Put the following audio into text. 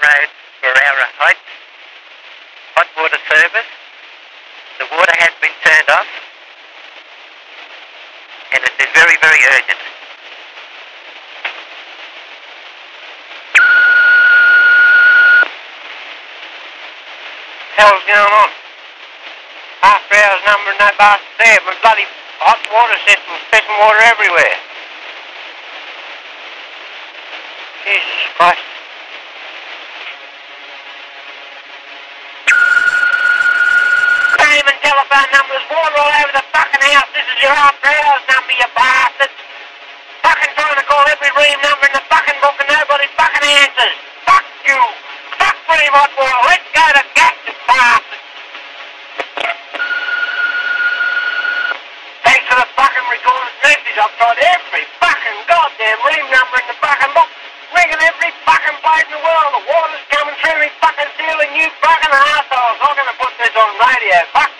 Road, Barrera Heights. Hot water service. The water has been turned off. And it is very, very urgent. hell's going on? After hours number no bastard there, but bloody hot water system's pissing water everywhere. Jesus Christ. Name and telephone numbers, water all over the fucking house. This is your hours number, you bastards. Fucking trying to call every Rheem number in the fucking book and nobody fucking answers. Fuck you. Fuck hot water. Let's go to gas, you bastards. Thanks for the fucking recorded message. I've tried every fucking goddamn Rheem number in the fucking book. Ringing every fucking place in the world. The water's coming through me fucking ceiling. You fucking assholes. I'm gonna put this on radio. Fuck